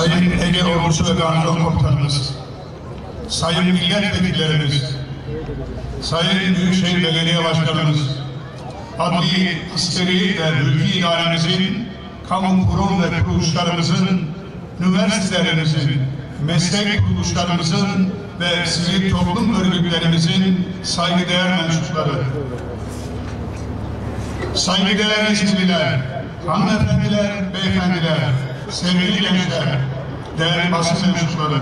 Sayın Ege Ordusu ve Garnizon Komutanımız, Sayın Milletvekillerimiz, Sayın Büyükşehir Belediye Başkanımız, adli, askeri ve mülki idaremizin, kamu kurum ve kuruluşlarımızın, üniversitelerimizin, meslek kuruluşlarımızın ve sivil toplum örgütlerimizin saygıdeğer mensupları, saygıdeğer İzmirliler, hanımefendiler, beyefendiler, sevgili gençler, değerli basın mensupları,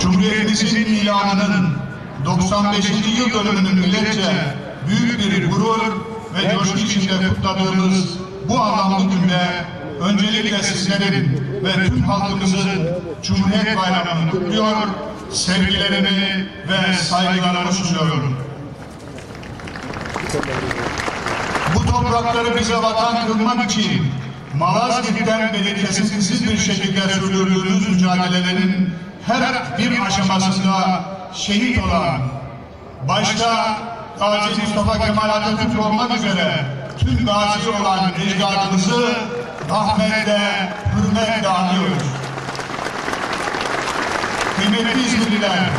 Cumhuriyetimizin ilanının 95. yıl dönümünü milletçe büyük bir gurur ve coşku içinde kutladığımız bu anlamlı günde öncelikle sizlerin ve tüm halkımızın Cumhuriyet Bayramı'nı kutluyor, sevgilerimi ve saygılarımı sunuyorum. Bu toprakları bize vatan kılmak için Malazgirt'ten beri kesintisiz bir şekilde sürdürdüğümüz mücadelelerin her bir aşamasında şehit olan, başta Gazi Mustafa Kemal Atatürk olmak üzere tüm gazi olan ecdadımızı rahmetle, hürmetle anıyoruz. Kıymetli İzmirliler,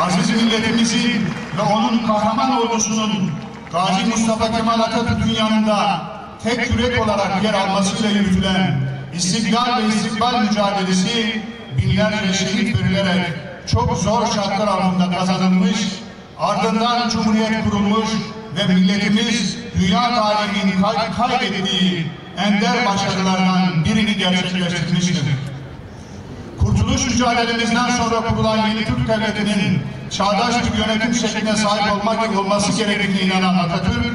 aziz milletimizin ve onun kahraman ordusunun Gazi Mustafa Kemal Atatürk'ün yanında tek yürek olarak yer almasıyla yürütülen istiklal ve istikbal mücadelesi binlerce şehit verilerek çok zor şartlar altında kazanılmış, ardından Cumhuriyet kurulmuş ve milletimiz dünya tarihinin kay kaybettiği ender başarılardan birini gerçekleştirmiştir. Kurtuluş mücadelemizden sonra kurulan yeni Türk Devleti'nin çağdaş bir yönetim şekline sahip olmak olması gerektiğine inanan Atatürk,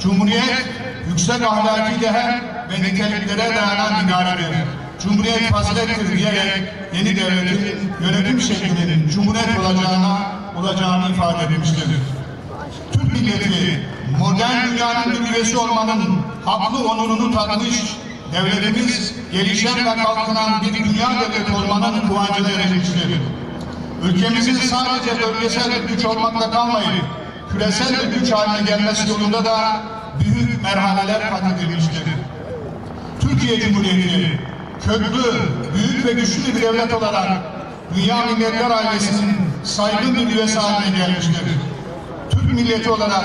Cumhuriyet yüksek ahlaki değer ve niteliklere dayanan idaredir. Cumhuriyet fazilettir diyerek yeni devletin yönetim şeklinin Cumhuriyet olacağına olacağını ifade etmiştir. Türk milleti modern dünyanın bir üyesi olmanın haklı onurunu tatmış, devletimiz gelişen ve kalkınan bir dünya devleti olmanın kıvancına erişmiştir. Ülkemizin sadece bölgesel bir güç olmakla kalmayıp küresel bir güç haline gelmesi yolunda da büyük merhaleler kat edilmiştir. Türk Türkiye Cumhuriyeti köklü, büyük ve güçlü bir devlet olarak Dünya Milletler Ailesi'nin saygın bir üyesi haline gelmiştir. Türk milleti olarak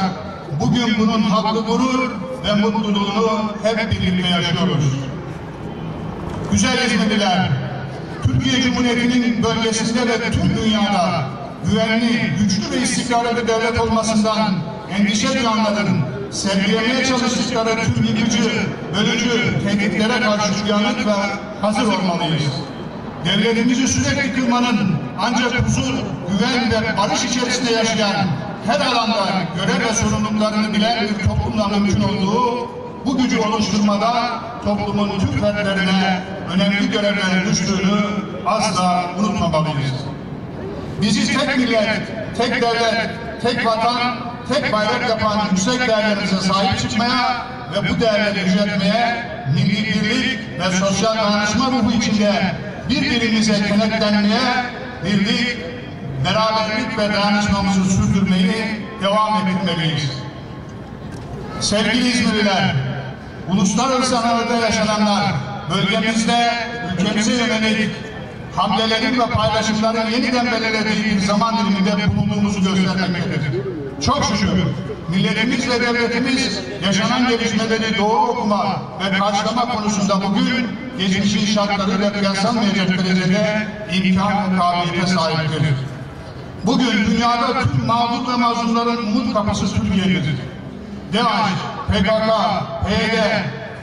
bugün bunun haklı gurur ve mutluluğunu hep birlikte yaşıyoruz. Güzel İzmirliler, Türkiye Cumhuriyeti'nin bölgesinde ve tüm dünyada güvenli, güçlü ve istikrarlı bir devlet olmasından endişe duyanların sergilemeye çalıştıkları tüm yıkıcı, bölücü tehditlere karşı uyanık ve hazır olmalıyız. Devletimizi sürekli kırmanın ancak huzur, güven ve barış içerisinde yaşayan her alanda görev ve sorumluluklarını bilen bir toplumla mümkün olduğu bu gücü oluşturmada toplumun tüm fertlerine önemli görevler düştüğünü asla unutmamalıyız. Bizi tek millet, tek devlet, tek vatan, tek bayrak yapan yüksek değerlerimize sahip çıkmaya ve bu değerleri yüceltmeye, milli birlik ve sosyal dayanışma ruhu içinde birbirimize kenetlenmeye, birlik, beraberlik ve dayanışmamızı sürdürmeyi devam ettirmeliyiz. Sevgili İzmirliler, uluslararası arenada yaşananlar bölgemizde ülkemize yönelik hamlelerin ve paylaşımların yeniden belirlediği bir zaman diliminde bulunduğumuzu göstermektedir. Çok şükür milletimiz ve devletimiz yaşanan gelişmeleri doğru okuma ve karşılama konusunda bugün geçmişin şartlarıyla kıyaslanmayacak derecede imkan ve kabiliyete sahiptir. Bugün dünyada tüm mağdur ve mazlumların umut kapısı Türkiye'dir. DAEŞ, PKK, PYD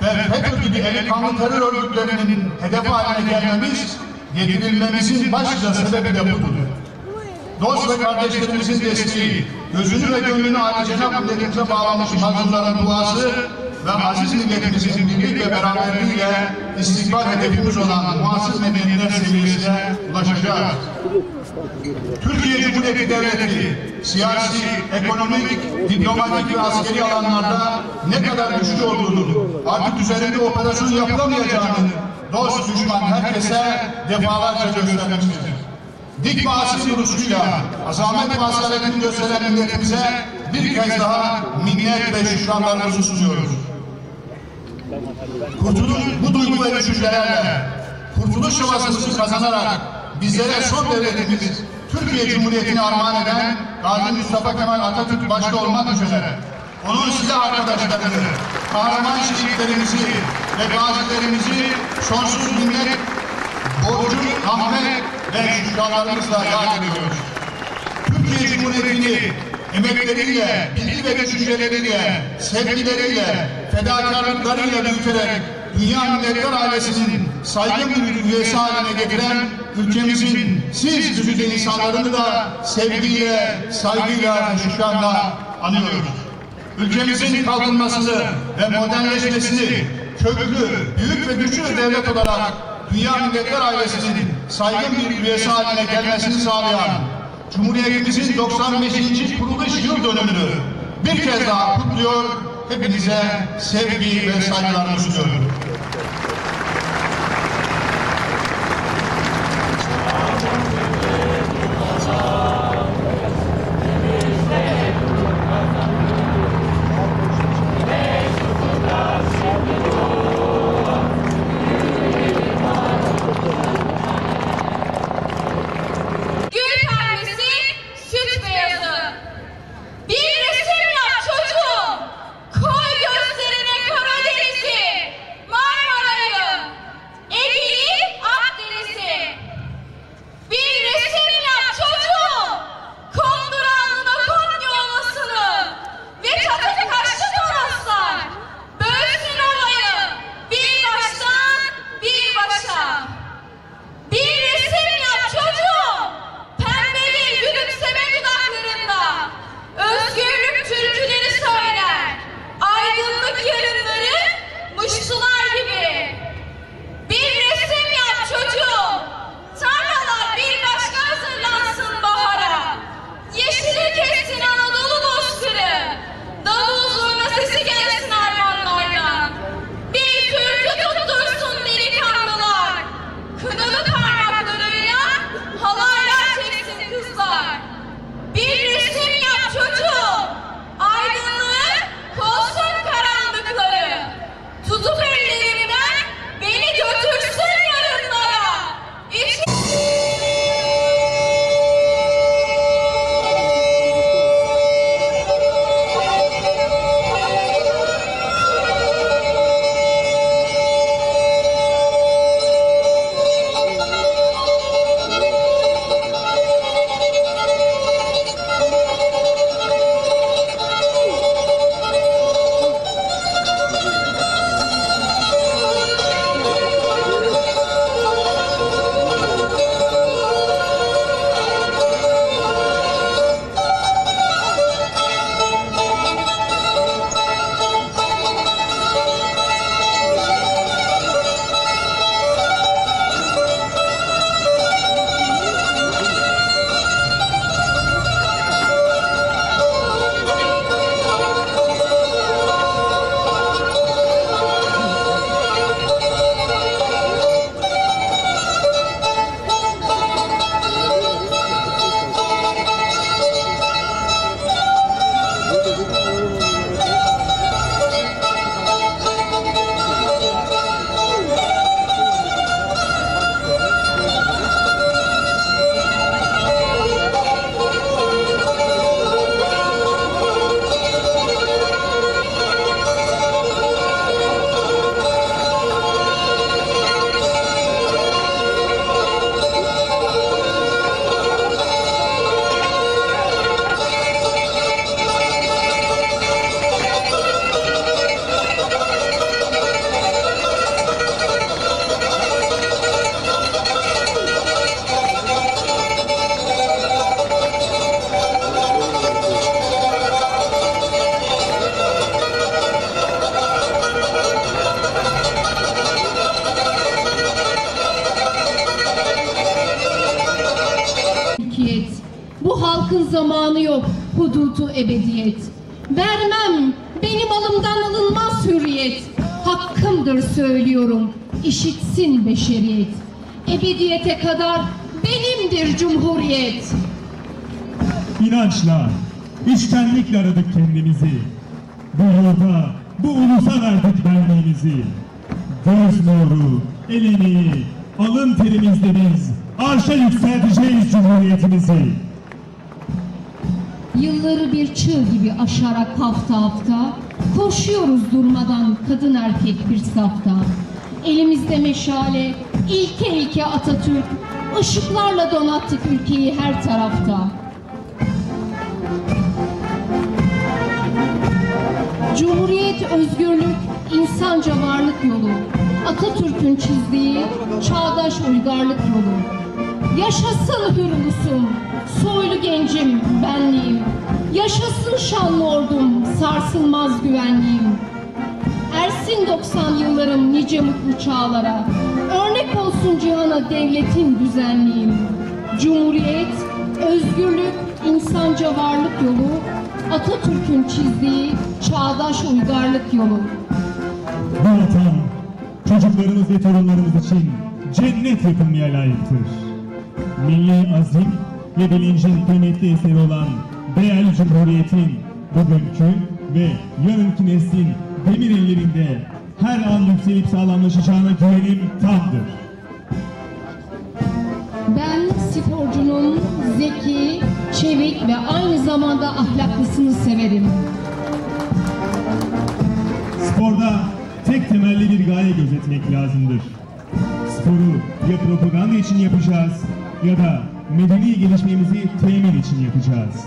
ve FETÖ gibi eli kanlı terör örgütlerinin hedef haline gelmemiz, getirilmemizin başlıca sebebi de budur. Dost ve kardeşlerimizin desteği, gözünü ve gönlünü cenab milletimize bağlamış mazlumların duası ve aziz milletimizin birlik ve beraberliğiyle istikbal hedefimiz olan muasır medeniyetler seviyesine ulaşacağız. Türkiye Cumhuriyeti Devleti siyasi, ekonomik, diplomatik ve askeri alanlarda ne kadar güçlü olduğunu, artık üzerinde operasyon yapılamayacağını dost düşman herkese defalarca göstermiştir. Dik ve duruşuyla azamet ve asaletini gösteren milletimize bir kez daha minnet ve şükranlarımızı sunuyoruz. Kurtuluş bu duygu ve düşüncelerle kurtuluş savaşımızı kazanarak bizlere son devletimiz Türkiye Cumhuriyeti'ni armağan eden Gazi Mustafa Kemal Atatürk başta olmak üzere onun silah arkadaşlarını, kahraman şehitlerimizi ve gazilerimizi sonsuz minnet, borcu, rahmet ve şükranlarımızla yad ediyoruz. Türkiye Cumhuriyeti'ni emekleriyle, bilgi ve düşünceleriyle, sevgileriyle, fedakarlıklarıyla büyüterek Dünya Milletler Ailesi'nin saygın bir üyesi haline getiren ülkemizin siz güzide insanlarını da sevgiyle, saygıyla ve şükranla anıyoruz. Ülkemizin kalkınmasını ve modernleşmesini köklü, büyük ve güçlü devlet olarak Dünya Milletler Ailesi'nin saygın bir üyesi haline gelmesini sağlayan Cumhuriyetimizin 95. kuruluş yıl dönümünü bir kez daha kutluyor, hepinize sevgi ve saygılarımı sunuyorum. Yok, hudutu ebediyet. Vermem, benim alımdan alınmaz hürriyet. Hakkımdır söylüyorum, işitsin beşeriyet. Ebediyete kadar benimdir cumhuriyet. İnançla, içtenlikle aradık kendimizi. Bu yolda, bu ulusa verdik benliğimizi. Göz nuru, el emeği, alın terimizle biz arşa yükselteceğiz cumhuriyetimizi. Yılları bir çığ gibi aşarak hafta hafta Koşuyoruz durmadan kadın erkek bir safta. Elimizde meşale, ilke ilke Atatürk Işıklarla donattık ülkeyi her tarafta. Cumhuriyet, özgürlük, insanca varlık yolu. Atatürk'ün çizdiği çağdaş uygarlık yolu. Yaşasın hür soylu gencim, benliğim. Yaşasın şanlı ordum, sarsılmaz güvenliğim. Ersin 90 yıllarım nice mutlu çağlara. Örnek olsun cihana devletin düzenliğim. Cumhuriyet, özgürlük, insanca varlık yolu. Atatürk'ün çizdiği çağdaş uygarlık yolu. Bu vatan, çocuklarımız ve torunlarımız için cennet yapılmaya layıktır. Milli azim ve bilincin kıymetli eseri olan değerli Cumhuriyet'in bugünkü ve yarınki neslin demir ellerinde her an yükselip sağlamlaşacağına güvenim tamdır. Ben sporcunun zeki, çevik ve aynı zamanda ahlaklısını severim. Sporda tek temelli bir gaye gözetmek lazımdır. Sporu ya propaganda için yapacağız ya da medeni gelişmemizi temin için yapacağız.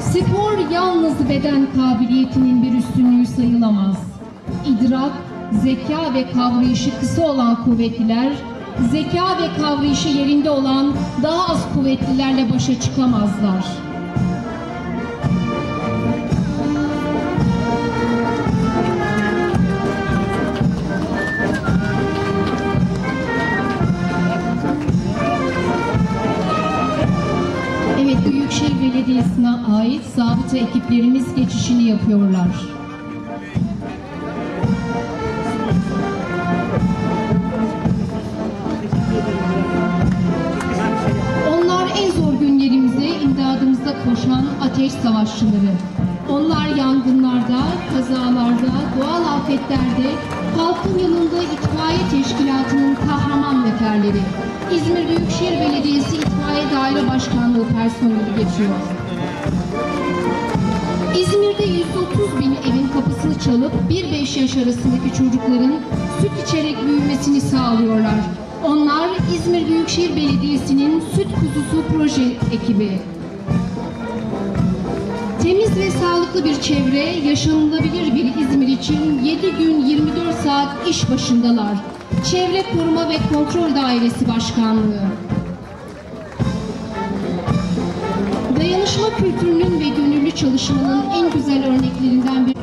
Spor yalnız beden kabiliyetinin bir üstünlüğü sayılamaz. İdrak, zeka ve kavrayışı kısa olan kuvvetliler, zeka ve kavrayışı yerinde olan daha az kuvvetlilerle başa çıkamazlar. Ait zabıta ekiplerimiz geçişini yapıyorlar. Onlar en zor günlerimizde imdadımıza koşan ateş savaşçıları. Onlar yangınlarda, kazalarda, doğal afetlerde halkın yanında itfaiye teşkilatının kahraman neferleri. İzmir Büyükşehir Belediyesi İtfaiye Daire Başkanlığı personeli geçiyor. İzmir'de 130 bin evin kapısını çalıp 1-5 yaş arasındaki çocukların süt içerek büyümesini sağlıyorlar. Onlar İzmir Büyükşehir Belediyesi'nin Süt Kuzusu proje ekibi. Temiz ve sağlıklı bir çevre, yaşanılabilir bir İzmir için 7 gün 24 saat iş başındalar. Çevre Koruma ve Kontrol Dairesi Başkanlığı. Dayanışma kültürünün ve gönüllü çalışmanın en güzel örneklerinden biri.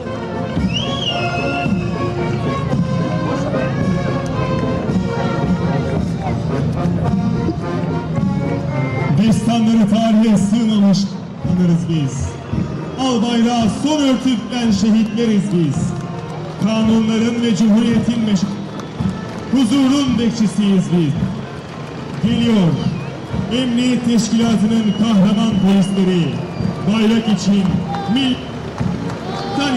Destanları tarihe sığmamış anırız biz. Al bayrağı son örtükten şehitleriz biz. Kanunların ve cumhuriyetin meş... Huzurun bekçisiyiz biz. Geliyor. Emniyet Teşkilatı'nın kahraman polisleri. Bayrak için, mil... Tan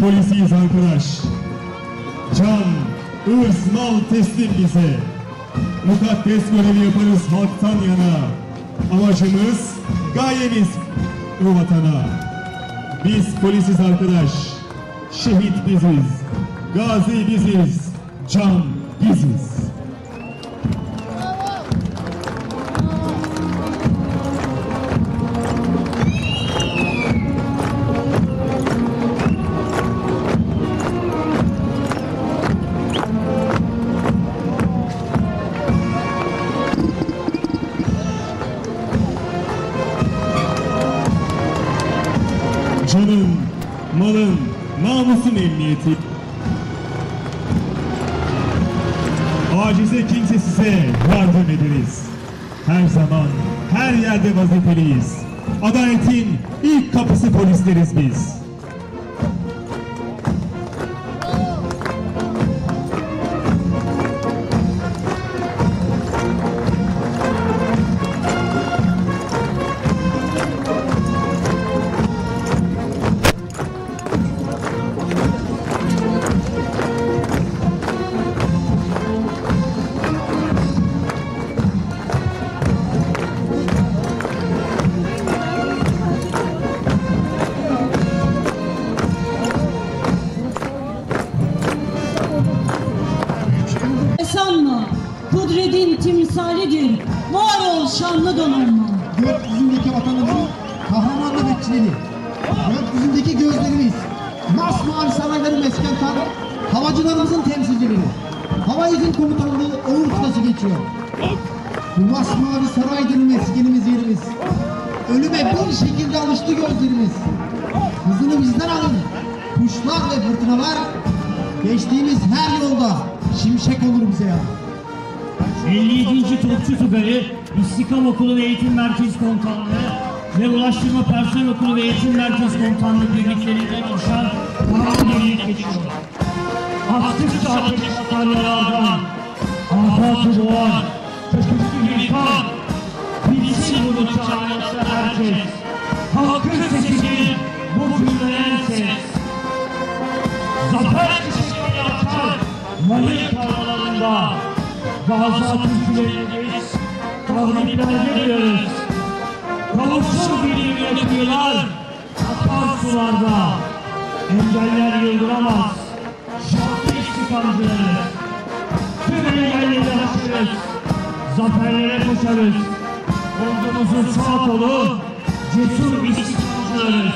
polisiyiz arkadaş. Can, ırz, mal teslim bize. Mukaddes görevi yaparız halktan yana. Amacımız, gayemiz bu vatana. Biz polisiz arkadaş. Şehit biziz. Gazi biziz. Can biziz. Cumhuriyeti Acize kimsesize yardım ederiz. Her zaman, her yerde vazifeliyiz. Adaletin ilk kapısı polisleriz biz. Havacılarımızın temsilcileri, hava izin komutanlığı Oğur Kutası geçiyor. Bu masmavi saraydır meskenimiz yerimiz. Ölüme bir şekilde alıştı gözlerimiz. Hızını bizden alın. Kuşlar ve fırtınalar geçtiğimiz her yolda şimşek olur bize ya. 57. Topçu Tugayı, İstikam Okulu ve Eğitim Merkez Komutanlığı ve Ulaştırma Personel Okulu ve Eğitim Merkez Komutanlığı birlikleriyle oluşan Kahraman Birlik geçiyor. Aktif ateş bataryalardan, afat-ı doğan, köpüklü bir kan, bilsin bunu çağrısı herkes. Halkın sesidir bu cümlenen ses. Zafer çiçekleri açar Mayıs tarlalarında Gaza türkülerimiz Kavliklerde diyoruz Kavuşur birliği yakıyorlar Akar sularda Engeller yıldıramaz İstikamcılarız Tüm engelleri aşırız Zaferlere koşarız. Ordumuzun sağ kolu Cesur istikamcılarız